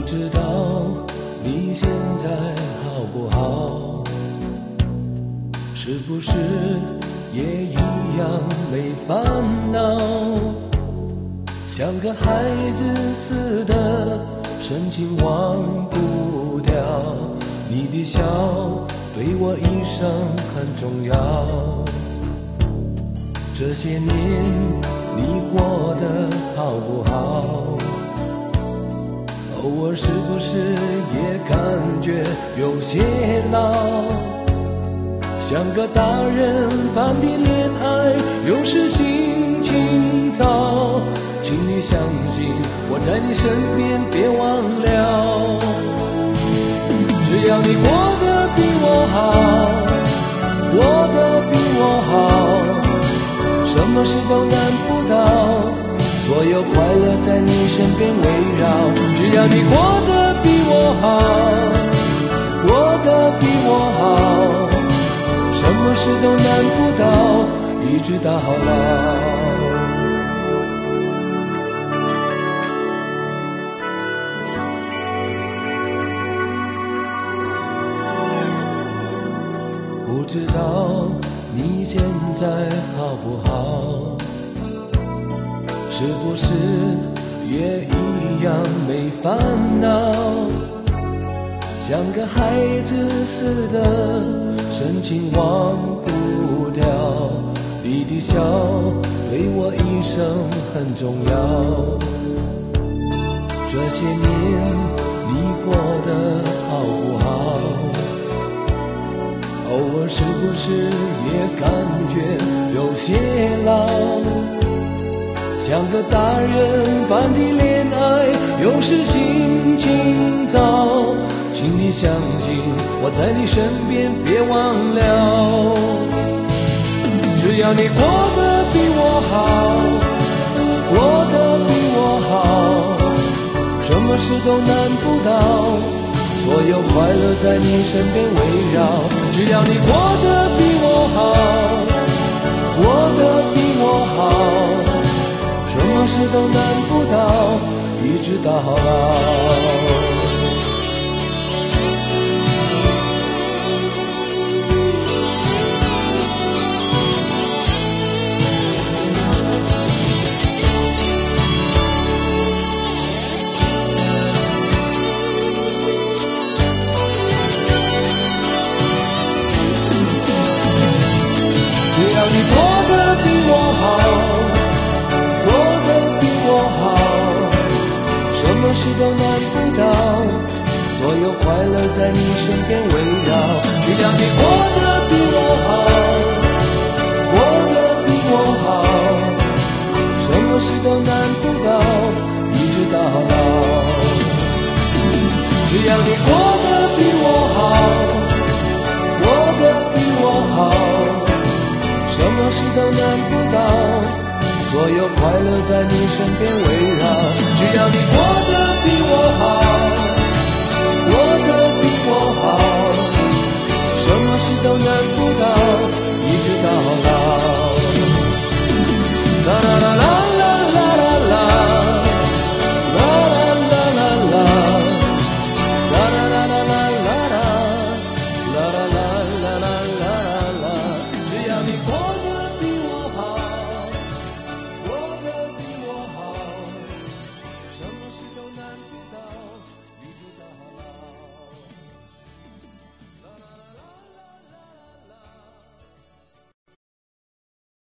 不知道你现在好不好？是不是也一样没烦恼？像个孩子似的深情忘不掉，你的笑对我一生很重要。这些年你过得好？偶尔是不是也感觉有些老？像个大人般的恋爱，有时心情糟。请你相信我在你身边，别忘了。只要你过得比我好，过得比我好，什么事都难不倒。所有快乐在你身边围绕，只要你过得比我好，过得比我好，什么事都难不倒，一直到老。不知道你现在好不好？是不是也一样没烦恼？像个孩子似的深情忘不掉，你的笑对我一生很重要。这些年你过得好不好？偶尔是不是也感觉有些老？像个大人般的恋爱，有时心情糟。请你相信我在你身边，别忘了。只要你过得比我好，过得比我好，什么事都难不倒。所有快乐在你身边围绕。只要你过得比我好，一直到老。只要你什么事都难不倒，所有快乐在你身边围绕。只要你过得比我好，过得比我好，什么事都难不倒，一直到老。只要你过得比我有快乐在你身边围绕，只要你过得